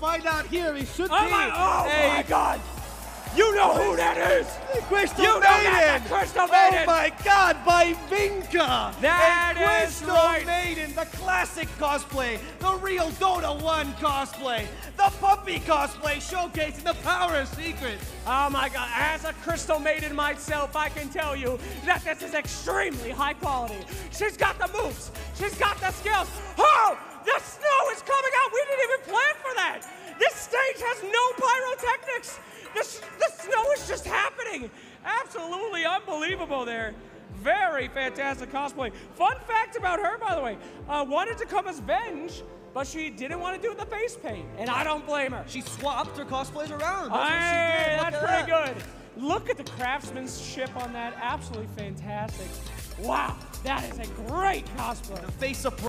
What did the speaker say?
Find out here. He should Oh be my, oh a my god! You know who that is! Crystal You know that, Maiden. Crystal Oh my God, by Vinka. That a is Crystal right. Maiden, the classic cosplay, the real Dota 1 cosplay, the Puppey cosplay showcasing the power of secrets. Oh my god, as a Crystal Maiden myself, I can tell you that this is extremely high quality. She's got the moves, she's got the skills. Oh, the snow is coming pyrotechnics. The, s- the snow is just happening. Absolutely unbelievable there. Very fantastic cosplay. Fun fact about her, by the way, uh, wanted to come as Venge, but she didn't want to do the face paint, and I don't blame her. She swapped her cosplays around. That's what she did. That's pretty that. good. Look at the craftsmanship on that. Absolutely fantastic. Wow, that is a great cosplay. The face of